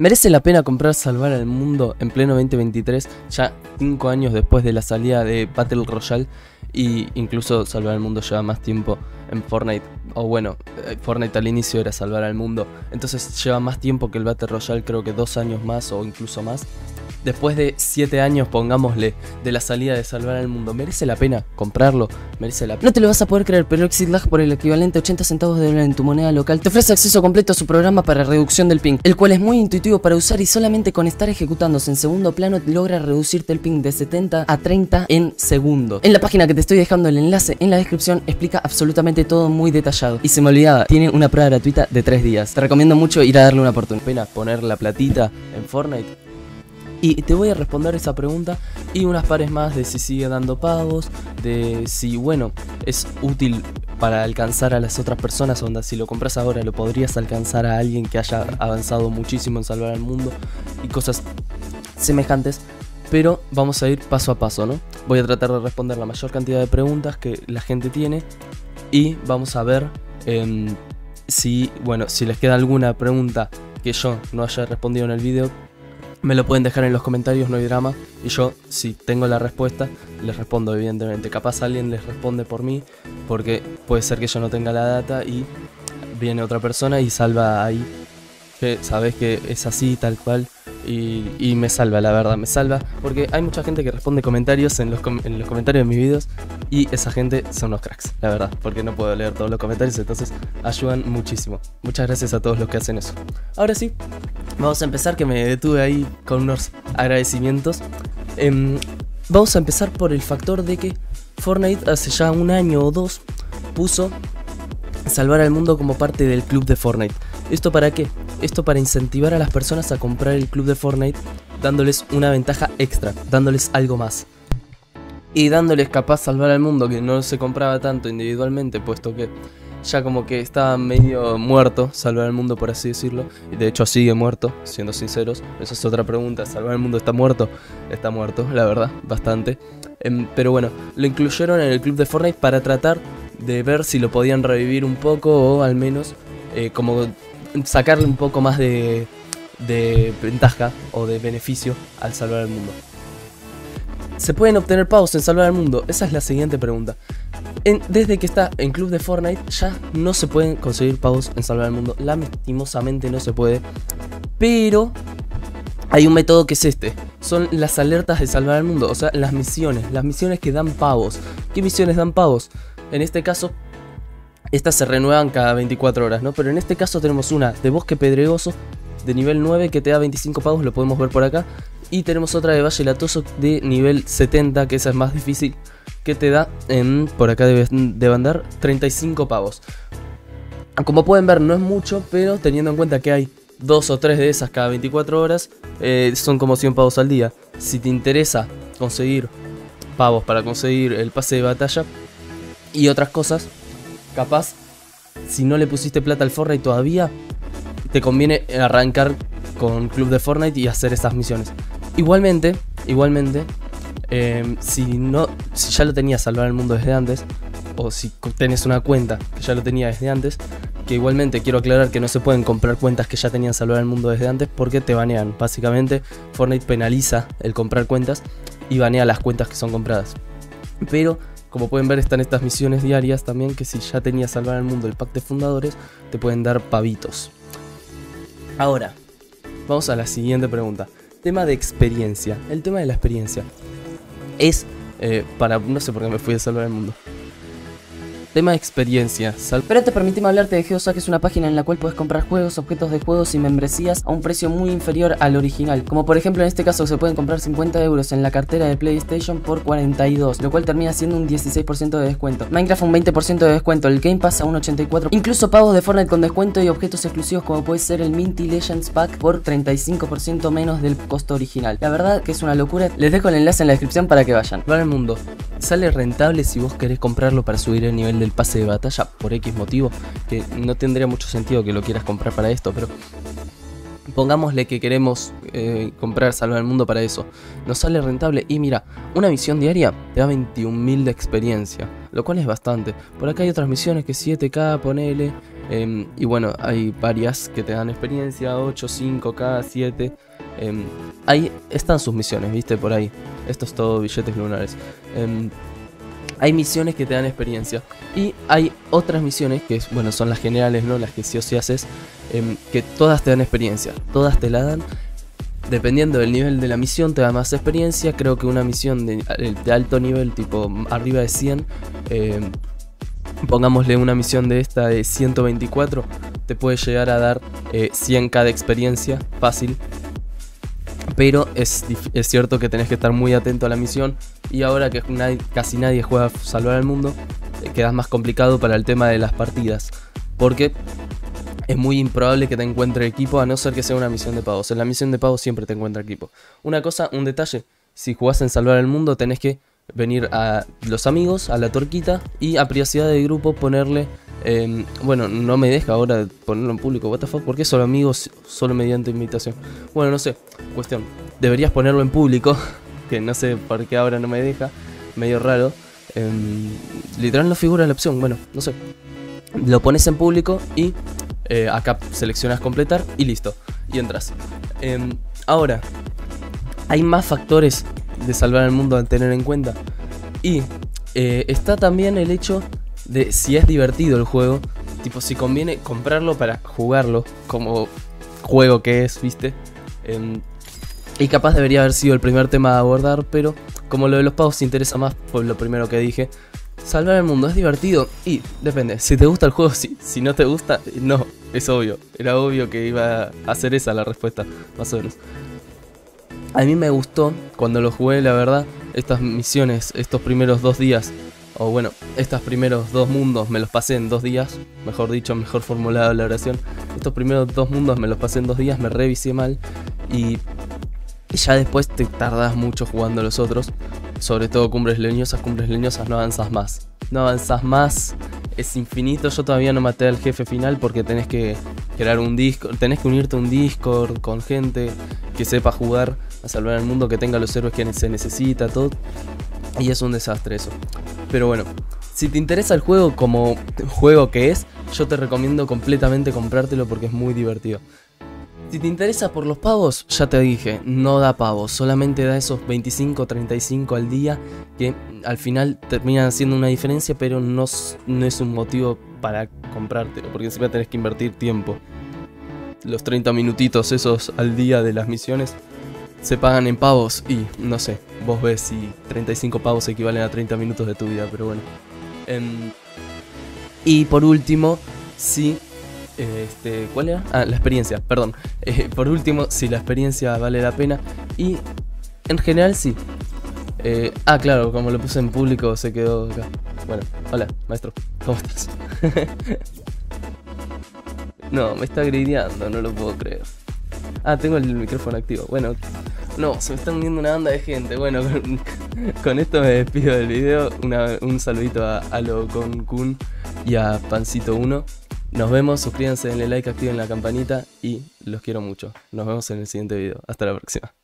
¿Merece la pena comprar Salvar al Mundo en pleno 2023, ya 5 años después de la salida de Battle Royale? Y incluso Salvar al Mundo lleva más tiempo en Fortnite. O bueno, eh, Fortnite al inicio era Salvar al Mundo. Entonces lleva más tiempo que el Battle Royale, creo que 2 años más o incluso más después de 7 años, pongámosle, de la salida de Salvar al Mundo, ¿merece la pena comprarlo? ¿Merece la pena? No te lo vas a poder creer, pero Exit Lag por el equivalente a 80 centavos de dólar en tu moneda local te ofrece acceso completo a su programa para reducción del ping, el cual es muy intuitivo para usar y solamente con estar ejecutándose en segundo plano logra reducirte el ping de 70 a 30 en segundo. En la página que te estoy dejando el enlace en la descripción explica absolutamente todo muy detallado. Y se me olvidaba, tiene una prueba gratuita de 3 días. Te recomiendo mucho ir a darle una oportunidad. ¿Pena poner la platita en Fortnite? Y te voy a responder esa pregunta y unas pares más de si sigue dando pagos, de si, bueno, es útil para alcanzar a las otras personas, onda, si lo compras ahora lo podrías alcanzar a alguien que haya avanzado muchísimo en salvar al mundo y cosas semejantes. Pero vamos a ir paso a paso, ¿no? Voy a tratar de responder la mayor cantidad de preguntas que la gente tiene y vamos a ver em, si, bueno, si les queda alguna pregunta que yo no haya respondido en el video, me lo pueden dejar en los comentarios, no hay drama. Y yo, si tengo la respuesta, les respondo, evidentemente. Capaz alguien les responde por mí, porque puede ser que yo no tenga la data y viene otra persona y salva ahí. Que sabes que es así, tal cual. Y, me salva, la verdad, me salva. Porque hay mucha gente que responde comentarios en los, en los comentarios de mis videos. Y esa gente son los cracks, la verdad. Porque no puedo leer todos los comentarios, entonces ayudan muchísimo. Muchas gracias a todos los que hacen eso. Ahora sí, Vamos a empezar, que me detuve ahí con unos agradecimientos. Em, vamos a empezar por el factor de que Fortnite hace ya un año o dos puso salvar al mundo como parte del club de Fortnite. ¿Esto para qué? Esto para incentivar a las personas a comprar el club de Fortnite dándoles una ventaja extra, dándoles algo más. Y dándoles capaz salvar al mundo que no se compraba tanto individualmente, puesto que ya como que estaba medio muerto, salvar el mundo por así decirlo, y de hecho sigue muerto, siendo sinceros, esa es otra pregunta, ¿salvar el mundo está muerto? Está muerto, la verdad, bastante. Em, pero bueno, lo incluyeron en el club de Fortnite para tratar de ver si lo podían revivir un poco o al menos eh, como sacarle un poco más de, ventaja o de beneficio al salvar el mundo. ¿Se pueden obtener pagos en salvar el mundo? Esa es la siguiente pregunta desde que está en Club de Fortnite ya no se pueden conseguir pagos en Salvar el Mundo. Lastimosamente no se puede. Pero hay un método que es este. Son las alertas de Salvar el Mundo. O sea, las misiones. Las misiones que dan pagos. ¿Qué misiones dan pagos? En este caso, estas se renuevan cada 24 horas, ¿no? Pero en este caso tenemos una de Bosque Pedregoso de nivel 9 que te da 25 pagos. Lo podemos ver por acá. Y tenemos otra de Valle Latoso de nivel 70, que esa es más difícil que te da, en, por acá deben, de dar 35 pavos. Como pueden ver no es mucho, pero teniendo en cuenta que hay dos o tres de esas cada 24 horas, eh, son como 100 pavos al día. Si te interesa conseguir pavos para conseguir el pase de batalla y otras cosas, capaz, si no le pusiste plata al Fortnite todavía, te conviene arrancar con Club de Fortnite y hacer esas misiones. Igualmente, igualmente, Em, si, no, si ya lo tenías salvar el mundo desde antes, o si tenés una cuenta que ya lo tenía desde antes, que igualmente quiero aclarar que no se pueden comprar cuentas que ya tenían salvar el mundo desde antes porque te banean. Básicamente, Fortnite penaliza el comprar cuentas y banea las cuentas que son compradas. Pero, como pueden ver, están estas misiones diarias también que si ya tenías salvar el mundo el pack de fundadores, te pueden dar pavitos. Ahora, vamos a la siguiente pregunta. Tema de experiencia. El tema de la experiencia es eh, para... No sé por qué me fui a salvar el mundo. Tema de experiencia. Pero te permitimos hablarte de Geosa, que es una página en la cual puedes comprar juegos, objetos de juegos y membresías a un precio muy inferior al original. Como por ejemplo en este caso se pueden comprar 50 euros en la cartera de PlayStation por 42, lo cual termina siendo un 16% de descuento. Minecraft un 20% de descuento, el Game Pass a un 84%. Incluso pagos de Fortnite con descuento y objetos exclusivos como puede ser el Minty Legends Pack por 35% menos del costo original. La verdad que es una locura. Les dejo el enlace en la descripción para que vayan. Va el mundo. Sale rentable si vos querés comprarlo para subir el nivel del pase de batalla por X motivo, que no tendría mucho sentido que lo quieras comprar para esto, pero pongámosle que queremos eh, comprar Salvar el Mundo para eso. Nos sale rentable y mira, una misión diaria te da 21.000 de experiencia, lo cual es bastante. Por acá hay otras misiones que 7k, ponele, Em, y bueno, hay varias que te dan experiencia, 8, 5, cada 7. ahí están sus misiones, viste, por ahí. Esto es todo billetes lunares. Em, hay misiones que te dan experiencia. Y hay otras misiones que, bueno, son las generales, ¿no? Las que sí o sí haces. Em, que todas te dan experiencia. Todas te la dan. Dependiendo del nivel de la misión, te da más experiencia. Creo que una misión de, de alto nivel, tipo arriba de 100, pongámosle una misión de esta de 124, te puede llegar a dar 100k eh, de experiencia, fácil. Pero es, cierto que tenés que estar muy atento a la misión. Y ahora que casi nadie juega salvar al mundo, eh, quedas más complicado para el tema de las partidas. Porque es muy improbable que te encuentre equipo a no ser que sea una misión de pagos. En la misión de pagos siempre te encuentra equipo. Una cosa, un detalle, si jugás en salvar al mundo tenés que venir a los amigos, a la torquita y a privacidad de grupo ponerle... Em, bueno, no me deja ahora ponerlo en público, what the fuck, ¿por qué solo amigos, solo mediante invitación? Bueno, no sé, cuestión, deberías ponerlo en público, que no sé por qué ahora no me deja, medio raro. Em, literal no figura la opción, bueno, no sé. Lo pones en público y eh, acá seleccionas completar y listo, y entras. Em, ahora, hay más factores de salvar al mundo a tener en cuenta. Y eh, está también el hecho de si es divertido el juego, tipo si conviene comprarlo para jugarlo como juego que es, ¿viste? Y capaz debería haber sido el primer tema a abordar, pero como lo de los pagos interesa más por lo primero que dije, salvar el mundo es divertido y depende, si te gusta el juego, sí, si no te gusta, no, es obvio, era obvio que iba a ser esa la respuesta, más o menos. A mí me gustó cuando lo jugué, la verdad, estas misiones, estos primeros dos días, o bueno, estos primeros dos mundos me los pasé en dos días, mejor dicho, mejor formulado la oración. Estos primeros dos mundos me los pasé en dos días, me revisé mal y ya después te tardas mucho jugando los otros, sobre todo cumbres leñosas, cumbres leñosas no avanzas más. No avanzas más, es infinito, yo todavía no maté al jefe final porque tenés que crear un Discord, tenés que unirte a un Discord con gente que sepa jugar a salvar al mundo, que tenga los héroes que se necesita, todo. Y es un desastre eso. Pero bueno, si te interesa el juego como juego que es, yo te recomiendo completamente comprártelo porque es muy divertido. Si te interesa por los pavos, ya te dije, no da pavos, solamente da esos 25 35 al día que al final terminan haciendo una diferencia, pero no, es un motivo para comprártelo, porque encima tenés que invertir tiempo. Los 30 minutitos esos al día de las misiones se pagan en pavos y no sé, vos ves si 35 pavos equivalen a 30 minutos de tu vida, pero bueno. Em, y por último, si... Este, ¿Cuál era? Ah, la experiencia, perdón. Eh, por último, si la experiencia vale la pena. Y en general sí. Eh, ah, claro, como lo puse en público se quedó acá. Bueno, hola, maestro, ¿cómo estás? no, me está grideando, no lo puedo creer. Ah, tengo el micrófono activo. Bueno, no, se me están uniendo una banda de gente. Bueno, con, esto me despido del video. un saludito a Alo con Kun y a Pancito1. Nos vemos, suscríbanse, denle like, activen la campanita y los quiero mucho. Nos vemos en el siguiente video. Hasta la próxima.